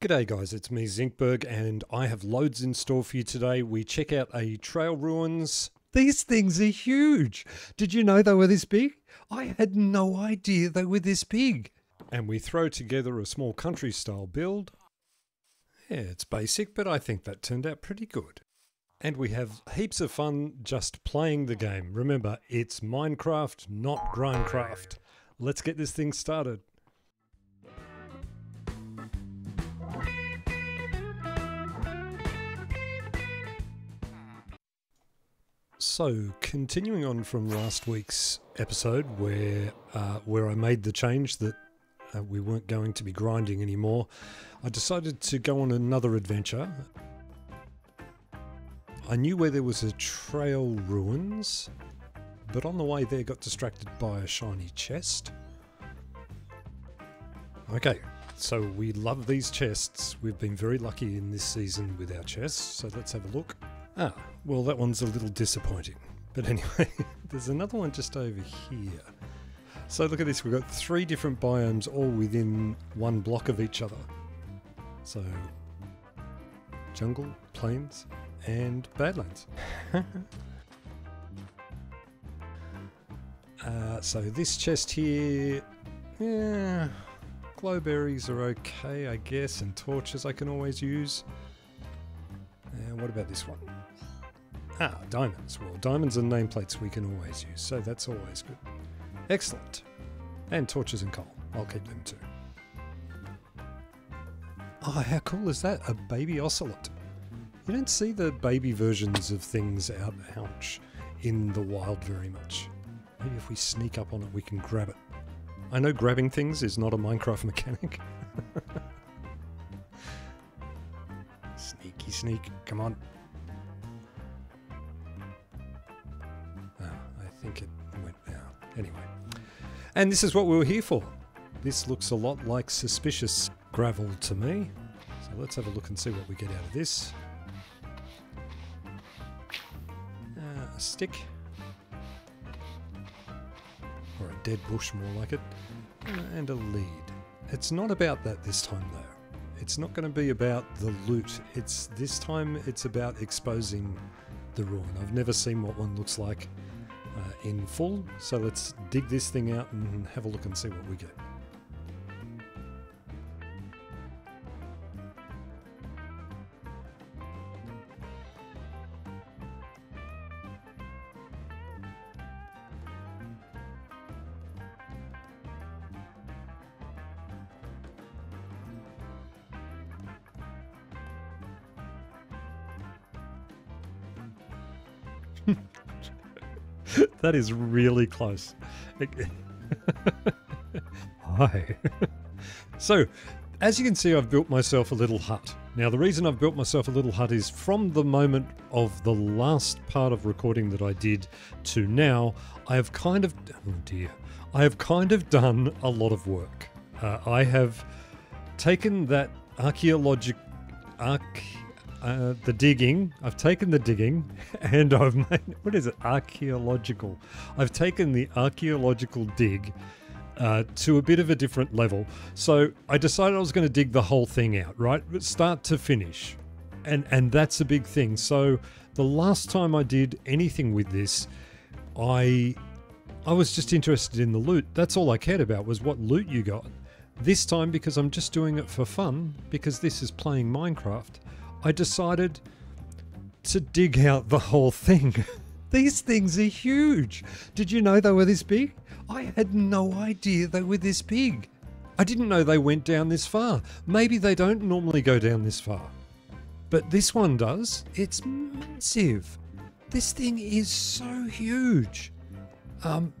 G'day guys, it's me Zincberg and I have loads in store for you today. We check out a trail ruins. These things are huge. Did you know they were this big? I had no idea they were this big. And we throw together a small country style build. Yeah, it's basic, but I think that turned out pretty good. And we have heaps of fun just playing the game. Remember, it's Minecraft, not Grindcraft. Let's get this thing started. So, continuing on from last week's episode, where uh, where I made the change that uh, we weren't going to be grinding anymore, I decided to go on another adventure. I knew where there was a trail ruins, but on the way there got distracted by a shiny chest. Okay, so we love these chests. We've been very lucky in this season with our chests, so let's have a look. Ah, well, that one's a little disappointing. But anyway, there's another one just over here. So look at this, we've got three different biomes all within one block of each other. So, jungle, plains, and badlands. uh, so this chest here, yeah, glowberries are okay, I guess, and torches I can always use. And what about this one? Ah, diamonds. Well, diamonds and nameplates we can always use, so that's always good. Excellent. And torches and coal. I'll keep them too. Oh, how cool is that? A baby ocelot. You don't see the baby versions of things out, ouch, in the wild very much. Maybe if we sneak up on it, we can grab it. I know grabbing things is not a Minecraft mechanic. Sneak, come on. I think it went out. Anyway. And this is what we were here for. This looks a lot like suspicious gravel to me. So let's have a look and see what we get out of this. Uh, a stick. Or a dead bush, more like it. And a lead. It's not about that this time, though. It's not going to be about the loot. It's this time it's about exposing the ruin. I've never seen what one looks like uh, in full. So let's dig this thing out and have a look and see what we get. That is really close. Hi. so, as you can see, I've built myself a little hut. Now, the reason I've built myself a little hut is from the moment of the last part of recording that I did to now, I have kind of, oh dear, I have kind of done a lot of work. Uh, I have taken that archaeological, arch, uh, the digging. I've taken the digging and I've made what is it? Archaeological. I've taken the archaeological dig uh, to a bit of a different level. So I decided I was going to dig the whole thing out, right, start to finish, and and that's a big thing. So the last time I did anything with this, I I was just interested in the loot. That's all I cared about was what loot you got. This time, because I'm just doing it for fun, because this is playing Minecraft, I decided to dig out the whole thing. These things are huge. Did you know they were this big? I had no idea they were this big. I didn't know they went down this far. Maybe they don't normally go down this far. But this one does. It's massive. This thing is so huge. Um,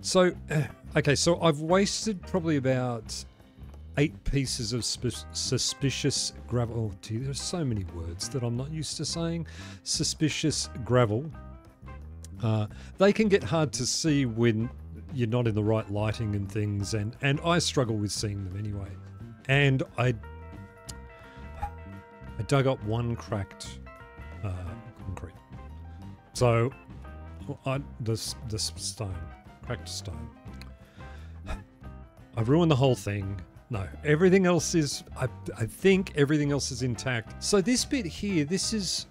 so, uh, okay, so I've wasted probably about eight pieces of suspicious gravel. Oh, gee, there's so many words that I'm not used to saying. Suspicious gravel. Uh, they can get hard to see when you're not in the right lighting and things, and and I struggle with seeing them anyway. And I I dug up one cracked uh, concrete. So I this this stone, cracked stone. I've ruined the whole thing no. Everything else is, I, I think everything else is intact. So this bit here, this is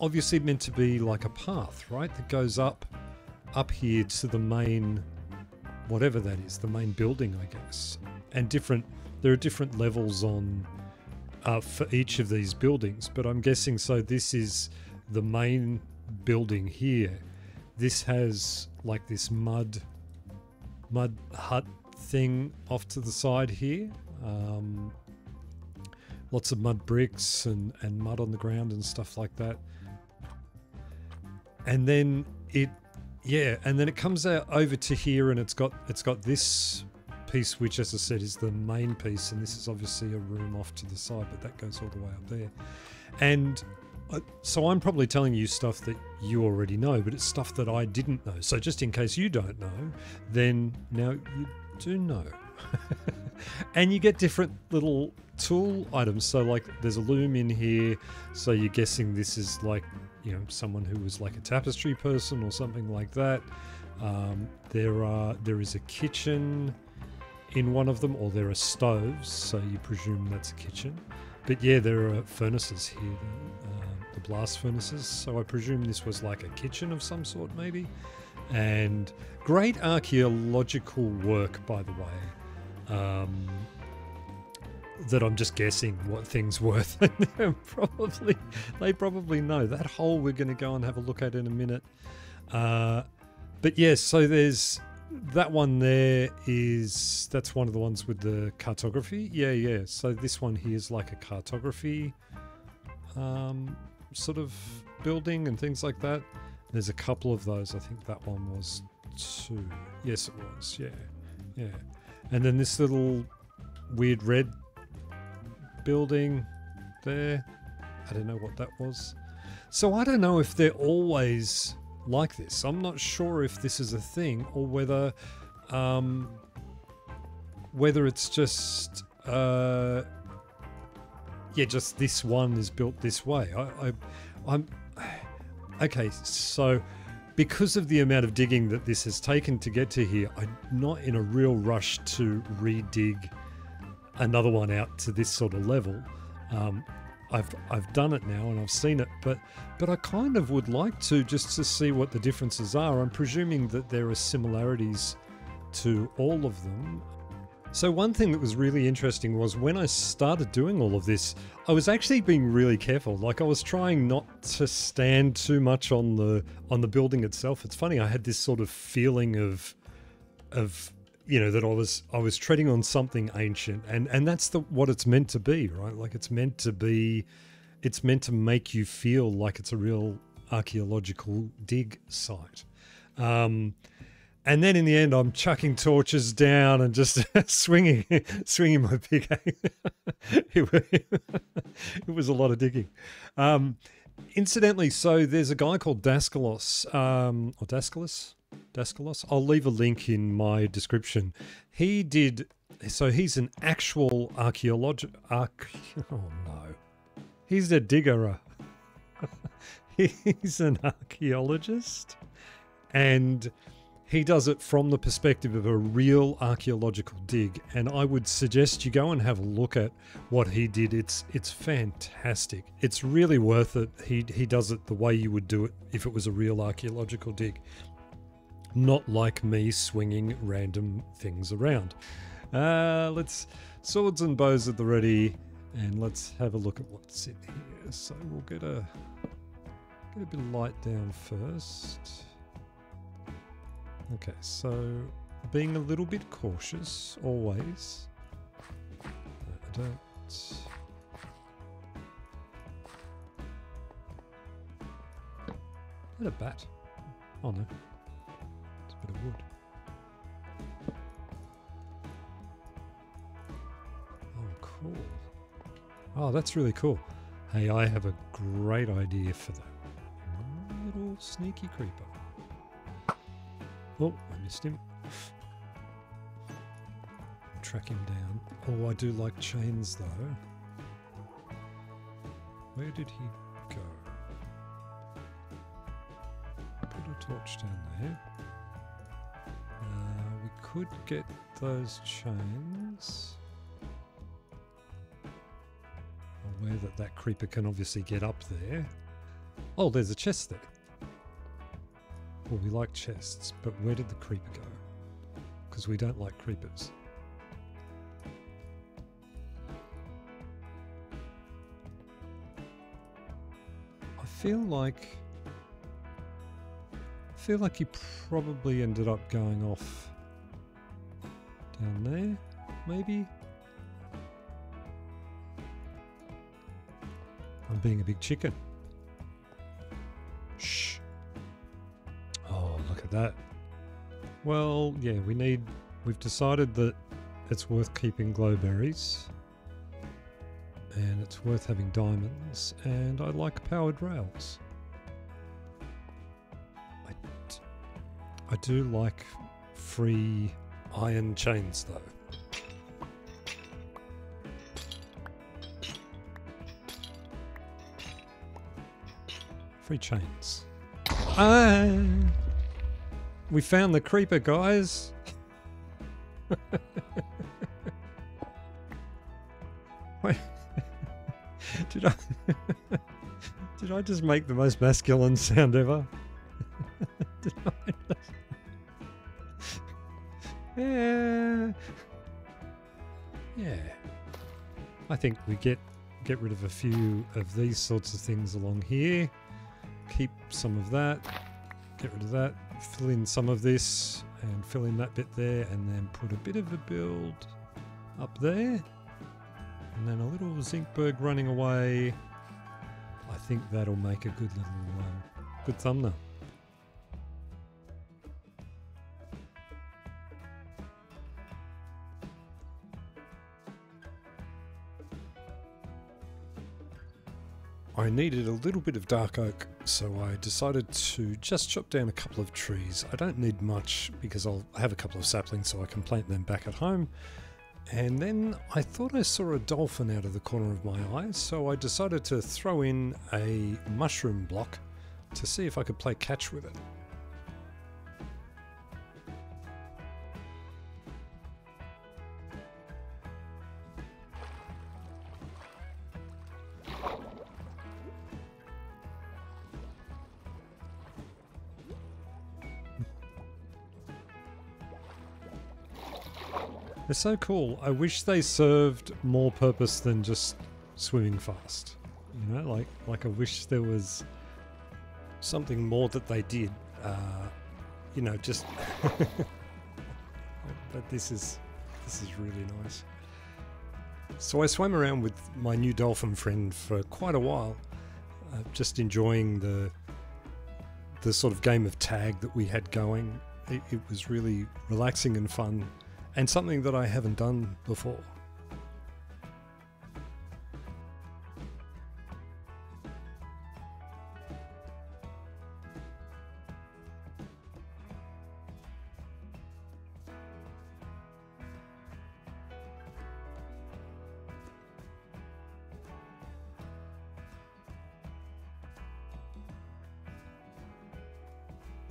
obviously meant to be like a path, right? That goes up, up here to the main, whatever that is, the main building, I guess. And different, there are different levels on, uh, for each of these buildings. But I'm guessing, so this is the main building here. This has like this mud, mud hut thing off to the side here. Um, lots of mud bricks and, and mud on the ground and stuff like that. And then it, yeah, and then it comes out over to here and it's got it's got this piece, which as I said is the main piece, and this is obviously a room off to the side, but that goes all the way up there. And so I'm probably telling you stuff that you already know, but it's stuff that I didn't know. So just in case you don't know, then now you do know. and you get different little tool items. So like there's a loom in here, so you're guessing this is like you know someone who was like a tapestry person or something like that. Um, there are there is a kitchen in one of them, or there are stoves, so you presume that's a kitchen. But yeah, there are furnaces here, uh, the blast furnaces. So I presume this was like a kitchen of some sort, maybe. And great archaeological work, by the way. Um, that I'm just guessing what things worth. probably they probably know that hole. We're going to go and have a look at in a minute. Uh, but yes, so there's that one there is that's one of the ones with the cartography. Yeah, yeah. So this one here is like a cartography um, sort of building and things like that. There's a couple of those. I think that one was two. Yes, it was. Yeah, yeah. And then this little weird red building there. I don't know what that was. So I don't know if they're always like this. I'm not sure if this is a thing or whether um, whether it's just uh, yeah, just this one is built this way. I, I I'm okay. So because of the amount of digging that this has taken to get to here, I'm not in a real rush to redig another one out to this sort of level. Um, I've I've done it now and I've seen it, but but I kind of would like to just to see what the differences are. I'm presuming that there are similarities to all of them. So one thing that was really interesting was when I started doing all of this, I was actually being really careful. Like I was trying not to stand too much on the on the building itself. It's funny, I had this sort of feeling of of you know that I was I was treading on something ancient, and and that's the what it's meant to be, right? Like it's meant to be, it's meant to make you feel like it's a real archaeological dig site. Um, and then in the end, I'm chucking torches down and just swinging, swinging my pickaxe. it, was a lot of digging. Um, incidentally, so there's a guy called Daskalos, um, or Daskalos, Daskalos. I'll leave a link in my description. He did, so he's an actual archaeologist. Arch, oh no. He's a digger. he's an archaeologist. And he does it from the perspective of a real archaeological dig and i would suggest you go and have a look at what he did it's it's fantastic it's really worth it he he does it the way you would do it if it was a real archaeological dig not like me swinging random things around. Uh, let's swords and bows at the ready, and let's have a look at what's in here. So we'll get a get a bit of light down first. Okay, so being a little bit cautious always. I don't. Is a bat? Oh no It's a bit of wood. Oh, cool. Oh, that's really cool. Hey, I have a great idea for that. Little sneaky creeper. Oh, I missed him. I'll track him down. Oh, I do like chains though. Where did he go? Put a torch down there. Uh, we could get those chains. Aware that that creeper can obviously get up there. Oh, there's a chest there. Well, we like chests, but where did the creeper go? Because we don't like creepers. I feel like... I feel like he probably ended up going off down there, maybe? I'm being a big chicken. At that. Well, yeah, we need. We've decided that it's worth keeping glowberries. And it's worth having diamonds. And I like powered rails. I, I do like free iron chains though. Free chains. Ah! We found the creeper, guys. Wait. did I Did I just make the most masculine sound ever? did I just... Yeah. Yeah. I think we get get rid of a few of these sorts of things along here keep some of that, get rid of that, fill in some of this, and fill in that bit there, and then put a bit of a build up there, and then a little Zincberg running away. I think that'll make a good little, um, good thumbnail. I needed a little bit of dark oak, so I decided to just chop down a couple of trees. I don't need much because I'll have a couple of saplings so I can plant them back at home. And then I thought I saw a dolphin out of the corner of my eye, so I decided to throw in a mushroom block to see if I could play catch with it. They're so cool. I wish they served more purpose than just swimming fast. You know, like like I wish there was something more that they did. Uh, you know, just. but this is this is really nice. So I swam around with my new dolphin friend for quite a while, uh, just enjoying the the sort of game of tag that we had going. It, it was really relaxing and fun and something that I haven't done before.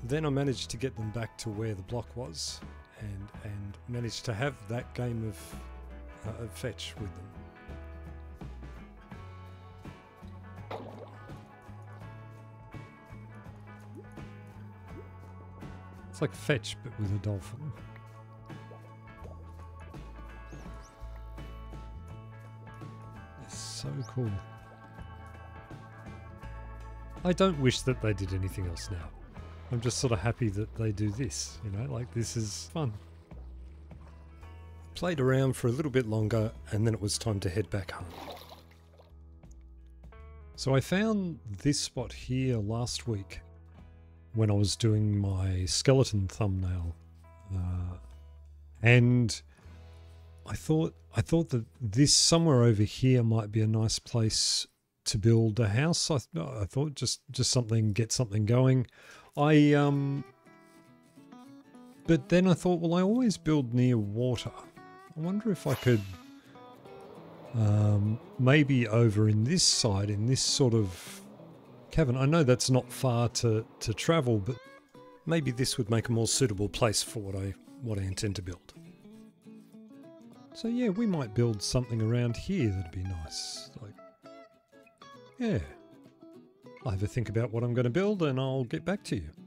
Then I managed to get them back to where the block was and and managed to have that game of, uh, of fetch with them. It's like fetch, but with a dolphin. It's so cool. I don't wish that they did anything else now. I'm just sort of happy that they do this, you know, like this is fun. Played around for a little bit longer and then it was time to head back home. So I found this spot here last week when I was doing my skeleton thumbnail. Uh, and I thought I thought that this somewhere over here might be a nice place to build a house. I, th- I thought just just something get something going. I um but then I thought well I always build near water. I wonder if I could um maybe over in this side in this sort of cavern. I know that's not far to to travel but maybe this would make a more suitable place for what I what I intend to build. So yeah, we might build something around here that'd be nice. Like yeah. I'll have a think about what I'm going to build and I'll get back to you.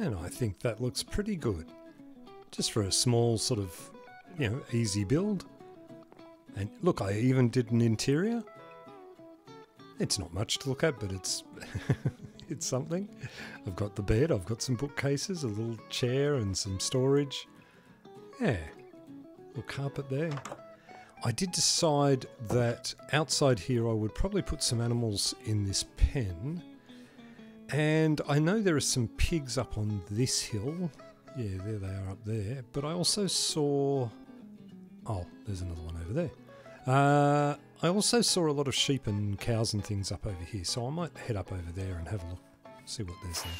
And I think that looks pretty good. Just for a small sort of, you know, easy build. And look, I even did an interior. It's not much to look at, but it's it's something. I've got the bed, I've got some bookcases, a little chair and some storage. Yeah. Little carpet there. I did decide that outside here I would probably put some animals in this pen and I know there are some pigs up on this hill. Yeah, there they are up there. But I also saw. Oh, there's another one over there. Uh, I also saw a lot of sheep and cows and things up over here, so I might head up over there and have a look, see what there's there.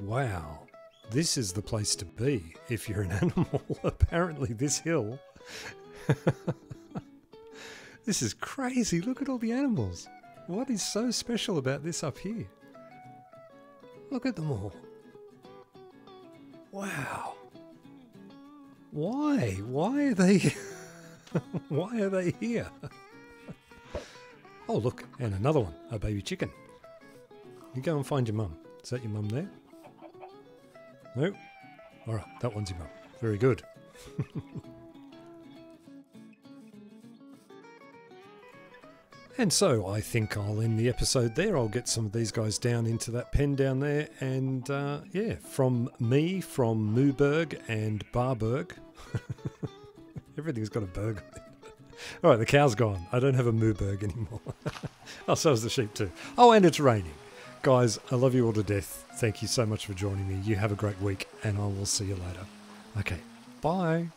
Wow, this is the place to be if you're an animal. Apparently, this hill this is crazy. Look at all the animals. What is so special about this up here? Look at them all. Wow. Why? Why are they... Why are they here? oh, look, and another one, a baby chicken. You go and find your mum. Is that your mum there? No? Alright, that one's your mum. Very good. And so I think I'll end the episode there. I'll get some of these guys down into that pen down there. And uh, yeah, from me, from Mooburg and Barberg. Everything's got a burg. All right, the cow's gone. I don't have a Mooburg anymore. oh, so is the sheep too. Oh, and it's raining. Guys, I love you all to death. Thank you so much for joining me. You have a great week, and I will see you later. Okay, bye.